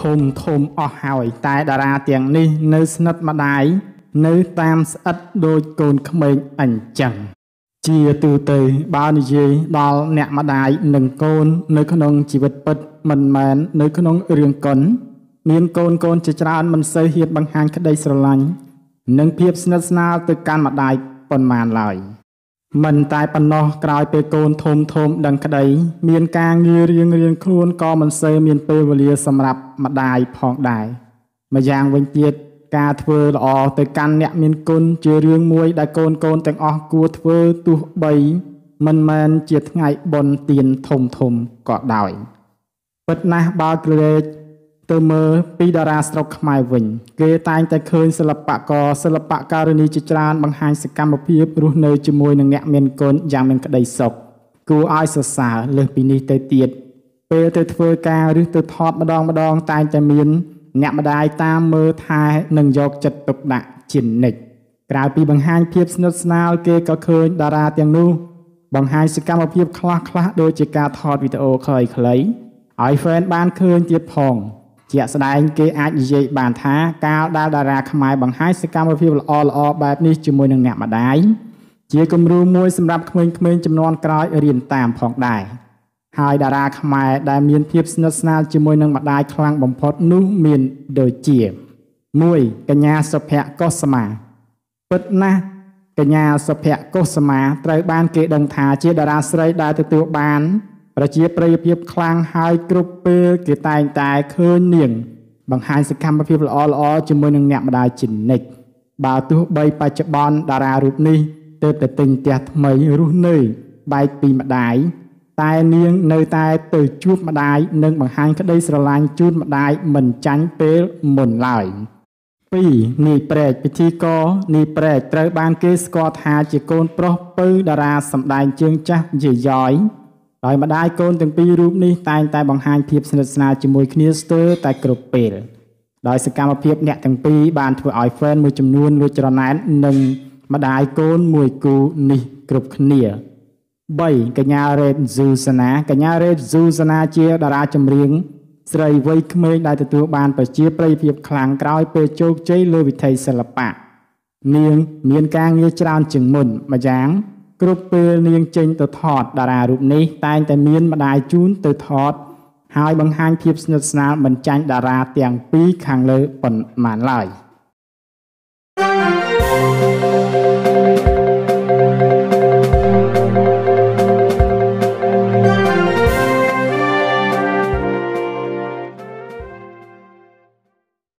ធំធំអស់ហើយតែតារាទាំងនេះនៅស្និទ្ធម្ដាយនៅតាមស្អិតដូចកូនក្មេងអញ្ចឹងជាទូទៅបើនិយាយដល់អ្នកម្ដាយនិងកូន នៅក្នុងជីវិតពិតមិនមែននៅក្នុងរឿងកុនមានកូនកូនជាច្រើនមិនសូវហ៊ានបង្ហាញក្តីស្រឡាញ់និងភាពស្និទ្ធស្នាលទៅកាន់ម្ដាយប៉ុន្មានឡើយ មិនតែប៉ុណ្ណោះក្រោយពេលកូនធំធំដឹងក្តី មានការងាររៀងរៀងខ្លួនក៏មិនសូវមានពេលវេលាសម្រាប់ម្ដាយផងដែរម្យ៉ាងវិញទៀតការធ្វើល្អទៅកាន់អ្នកមានគុណជារឿងមួយដែលកូនកូនទាំងអស់គួរធ្វើទោះបីមិនមែនជាថ្ងៃបុណ្យទានធំធំក៏ដោយពិតណាស់បើក្រឡេក ទៅមើលពីតារាស្រុកខ្មែរវិញ គេតែងតែឃើញសិល្បករសិល្បករនីជាច្រើនបង្ហាញសកម្មភាពរស់នៅជាមួយនឹងអ្នកមានគុណយ៉ាងមានក្តីសុខគួរឲ្យសរសើរលើសពីនេះទៅទៀតពេលទៅធ្វើការឬទៅថតម្ដងម្ដងតែងតែមាន អ្នកម្ដាយតាមមើលថែនិងយកចិត្តទុកដាក់ជានិច្ចក្រៅពីបង្ហាញភាពស្និទ្ធស្នាលគេក៏ឃើញតារាទាំងនោះបង្ហាញសកម្មភាពខ្លះខ្លះដូចជាការថតវីដេអូខ្លីៗឲ្យ fan បានឃើញទៀតផង ជាក់ស្ដែងគេអាចនិយាយបានថាកាលដែលតារាខ្មែរបង្ហាញសកម្មភាពល្អល្អបែបនេះជាមួយនឹងអ្នកម្ដាយជាគំរូមួយសម្រាប់ក្មេងៗចំនួនក្រោយរៀនតាមផងដែរហើយតារាខ្មែរដែលមានភាពស្និទ្ធស្នាលជាមួយនឹងម្ដាយខ្លាំងបំផុតនោះមានដូចជា1កញ្ញាសុភ័ក្រកុសមាពិតណាស់កញ្ញាសុភ័ក្រកុសមាត្រូវបានគេដឹងថាជាតារាស្រីដែលទទួលបាន ប្រជាប្រិយភាពខ្លាំងហើយគ្រប់ពេលគេតែងតែឃើញនាង បង្ហាញសកម្មភាពល្អល្អជាមួយនឹងអ្នកម្ដាយជានិច្ចបើទោះបីបច្ចុប្បន្នតារារូបនេះទើបតែទិញផ្ទះថ្មីរស់នៅបែកពីម្ដាយតែនាងនៅតែទៅជួបម្ដាយនិងបង្ហាញក្តីស្រឡាញ់ជូនម្ដាយមិនចាញ់ពេលមុនឡើយ2នីប្រែកពិធីករនីប្រែកត្រូវបានគេស្គាល់ថាជាកូនប្រុសពៅតារាសម្ដែងជើងចាស់យាយយ៉យ ដោយម្ដាយកូនទាំងពីររូបនេះតែងតែបង្ហាញភាពស្និទ្ធស្នាលជាមួយគ្នាស្ទើរតែគ្រប់ពេលដោយសកម្មភាពអ្នកទាំងពីរបានធ្វើឲ្យ fan មួយចំនួនលួចច្រណែននិងម្ដាយកូនមួយគូនេះគ្រប់គ្នា3កញ្ញារ៉េតស៊ូសាណាកញ្ញារ៉េតស៊ូសាណាជាតារាចម្រៀងស្រីវ័យក្មេងដែលទទួលបានប្រជាប្រិយភាពខ្លាំងក្រោយពេលជោគជ័យលើវិថីសិល្បៈនាងមានការងារច្រើនជាងមុនម្យ៉ាង គ្រប់ពេលនាងចេញទៅថតតារារូបនេះតែងតែមានម្ដាយជូនទៅថត ហើយបង្ហាញភាពស្និទ្ធស្នាលមិនចាញ់តារាទាំងពីរខាងលើប៉ុន្មានឡើយ។